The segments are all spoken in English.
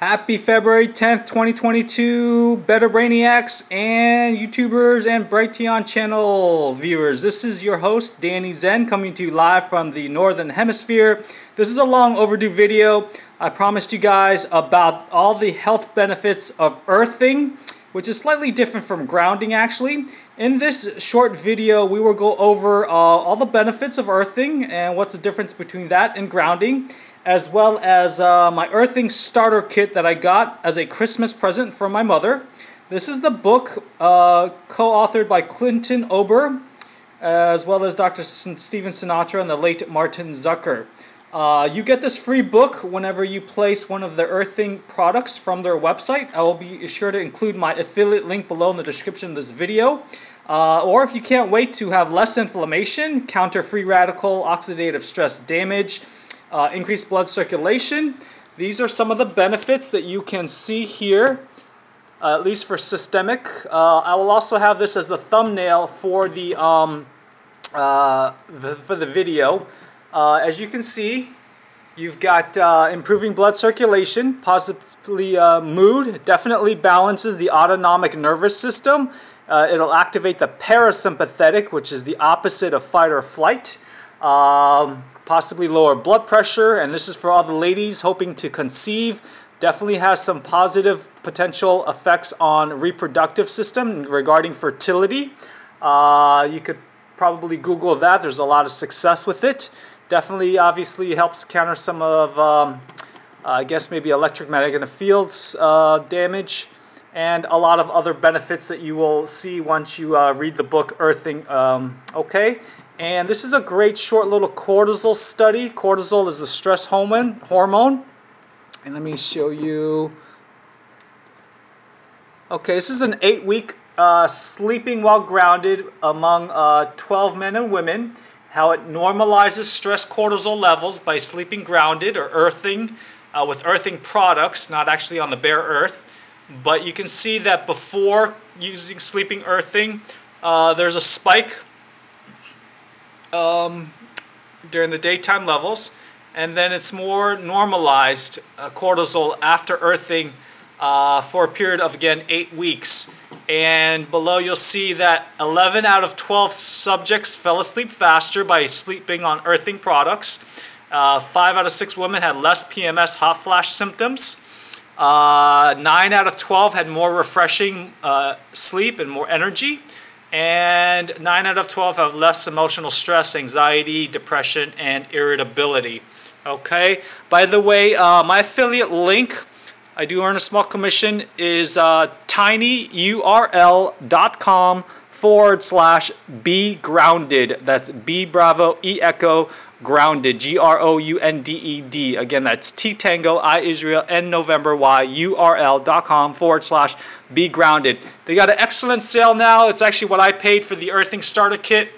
Happy February 10th, 2022, Better Brainiacs and YouTubers and Brighteon channel viewers. This is your host, Danny Zen, coming to you live from the Northern Hemisphere. This is a long overdue video. I promised you guys about all the health benefits of earthing, which is slightly different from grounding actually. In this short video, we will go over uh, all the benefits of earthing and what's the difference between that and grounding as well as uh, my earthing starter kit that I got as a Christmas present from my mother. This is the book uh, co-authored by Clinton Ober, as well as Dr. Stephen Sinatra and the late Martin Zucker. Uh, you get this free book whenever you place one of the earthing products from their website. I will be sure to include my affiliate link below in the description of this video. Uh, or if you can't wait to have less inflammation, counter free radical oxidative stress damage, uh, increased blood circulation. These are some of the benefits that you can see here, uh, at least for systemic. Uh, I will also have this as the thumbnail for the, um, uh, the for the video. Uh, as you can see, you've got uh, improving blood circulation, possibly mood, definitely balances the autonomic nervous system. it'll activate the parasympathetic, which is the opposite of fight or flight. Um, possibly lower blood pressure, and this is for all the ladies hoping to conceive. Definitely has some positive potential effects on reproductive system regarding fertility. Uh, you could probably Google that. There's a lot of success with it. Definitely, obviously, helps counter some of, um, uh, I guess, maybe electromagnetic fields uh, damage and a lot of other benefits that you will see once you uh, read the book Earthing. Um, okay, and this is a great short little cortisol study. Cortisol is the stress hormone. And let me show you. Okay, this is an eight-week uh, sleeping while grounded among uh, 12 men and women. How it normalizes stress cortisol levels by sleeping grounded or earthing uh, with earthing products, not actually on the bare earth. But you can see that before using sleeping earthing, uh, there's a spike um, during the daytime levels, and then it's more normalized uh, cortisol after earthing uh, for a period of again eight weeks. And below you'll see that 11 out of 12 subjects fell asleep faster by sleeping on earthing products. Uh, 5 out of 6 women had less PMS hot flash symptoms. Uh, 9 out of 12 had more refreshing uh, sleep and more energy. And 9 out of 12 have less emotional stress, anxiety, depression, and irritability. Okay, by the way, uh, my affiliate link, I do earn a small commission, is uh, tinyurl.com forward slash be grounded. That's B Bravo E Echo grounded. G R O U N D E D. Again, that's T Tango I Israel N November Y U R L dot com forward slash be grounded. They got an excellent sale now. It's actually what I paid for the earthing starter kit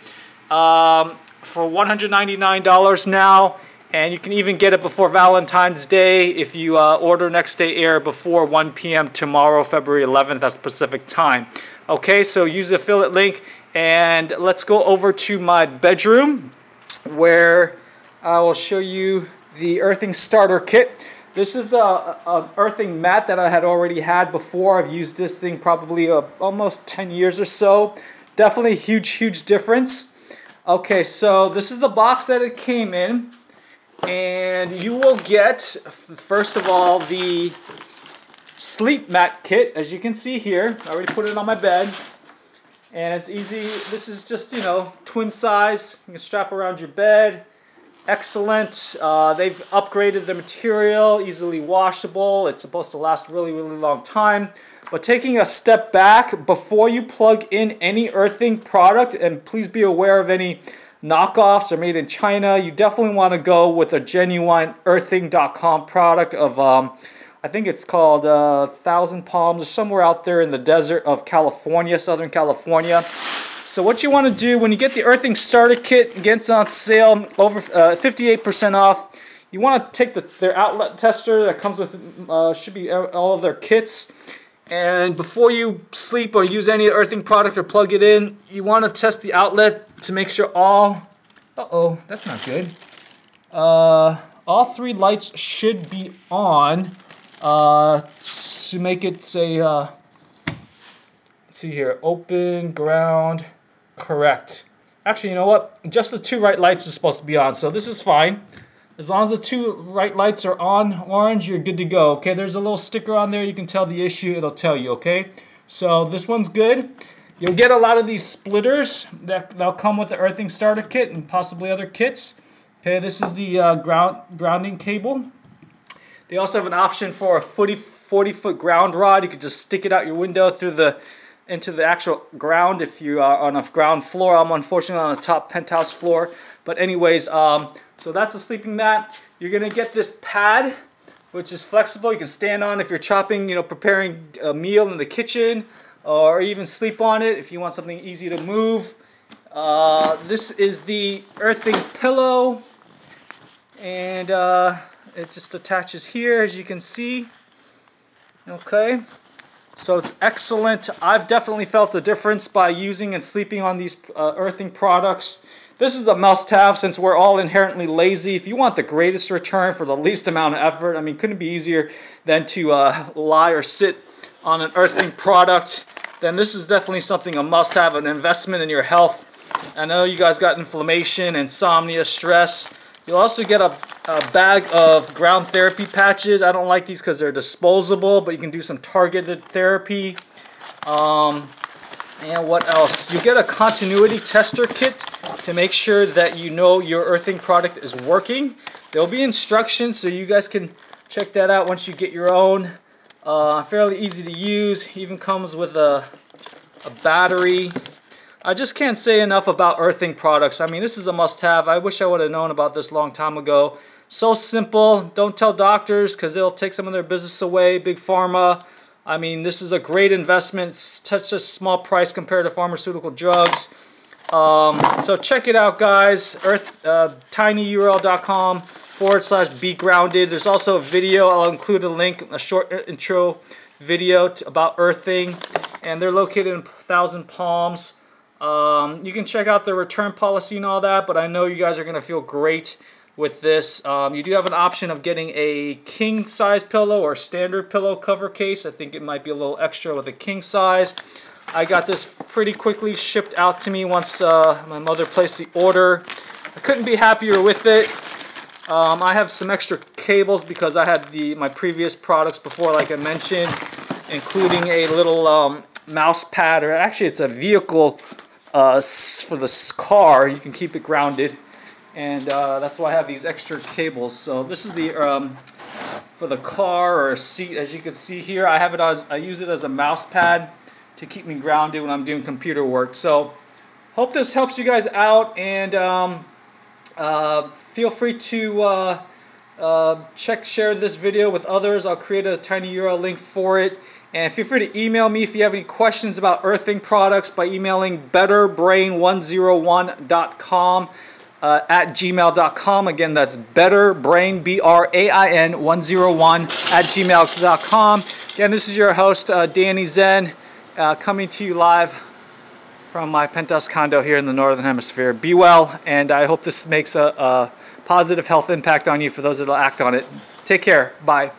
um, for $199 now. And you can even get it before Valentine's Day if you uh, order next day air before 1 p.m. tomorrow, February 11th at Pacific time. Okay, so use the affiliate link and let's go over to my bedroom where I will show you the earthing starter kit. This is a, a, earthing mat that I had already had before. I've used this thing probably uh, almost 10 years or so. Definitely huge, huge difference. Okay, so this is the box that it came in. And you will get, first of all, the sleep mat kit, as you can see here. I already put it on my bed. And it's easy. This is just, you know, twin size. You can strap around your bed. Excellent. Uh, they've upgraded the material, easily washable. It's supposed to last really, really long time. But taking a step back, before you plug in any earthing product, and please be aware of any knockoffs or made in China, you definitely want to go with a genuine earthing.com product of um, I think it's called uh, Thousand Palms, somewhere out there in the desert of California, Southern California. So what you want to do when you get the earthing starter kit, gets on sale over 58% uh, off. You want to take the, their outlet tester that comes with, uh, should be all of their kits. And before you sleep or use any earthing product or plug it in, you want to test the outlet to make sure all, uh-oh, that's not good. Uh, all three lights should be on uh, to make it say, uh, see here, open, ground, correct. Actually, you know what? Just the two right lights are supposed to be on, so this is fine. As long as the two right lights are on orange, you're good to go. Okay, there's a little sticker on there. You can tell the issue. It'll tell you, okay? So this one's good. You'll get a lot of these splitters that they'll come with the earthing starter kit and possibly other kits. Okay, this is the uh, ground grounding cable. They also have an option for a 40, 40 foot ground rod. You could just stick it out your window through the into the actual ground if you are on a ground floor. I'm unfortunately on the top penthouse floor. But anyways, um, so that's a sleeping mat. You're gonna get this pad, which is flexible. You can stand on if you're chopping, you know, preparing a meal in the kitchen, or even sleep on it if you want something easy to move. Uh, this is the earthing pillow, and uh, it just attaches here, as you can see. Okay. So it's excellent. I've definitely felt the difference by using and sleeping on these uh, earthing products. This is a must-have since we're all inherently lazy. If you want the greatest return for the least amount of effort, I mean, couldn't be easier than to uh, lie or sit on an earthing product. Then this is definitely something a must-have, an investment in your health. I know you guys got inflammation, insomnia, stress. You'll also get a, a bag of ground therapy patches. I don't like these because they're disposable, but you can do some targeted therapy. Um, and what else? You get a continuity tester kit to make sure that you know your earthing product is working. There'll be instructions so you guys can check that out once you get your own. Uh, fairly easy to use. Even comes with a, a battery. I just can't say enough about earthing products. I mean, this is a must-have. I wish I would have known about this long time ago. So simple. Don't tell doctors because it'll take some of their business away. Big pharma. I mean, this is a great investment. It's such a small price compared to pharmaceutical drugs. Um, so check it out, guys. Earth uh, tinyurl.com forward slash be grounded. There's also a video. I'll include a link, a short intro video to, about earthing. And they're located in Thousand Palms. Um, you can check out the return policy and all that, but I know you guys are going to feel great with this. Um, you do have an option of getting a king size pillow or standard pillow cover case. I think it might be a little extra with a king size. I got this pretty quickly shipped out to me once uh, my mother placed the order. I couldn't be happier with it. Um, I have some extra cables because I had the my previous products before, like I mentioned, including a little um, mouse pad, or actually it's a vehicle uh, for the car. You can keep it grounded, and uh, that's why I have these extra cables. So this is the um, for the car or a seat. As you can see here, I have it as I use it as a mouse pad to keep me grounded when I'm doing computer work. So hope this helps you guys out, and um, uh, feel free to. Uh, uh, check share this video with others. I'll create a tiny URL link for it. And feel free to email me if you have any questions about earthing products by emailing betterbrain101.com uh, at gmail.com. Again, that's betterbrain, B-R-A-I-N 101 at gmail.com. Again, this is your host, uh, Danny Zen, uh, coming to you live from my penthouse condo here in the Northern Hemisphere. Be well, and I hope this makes a, a positive health impact on you for those that will act on it. Take care. Bye.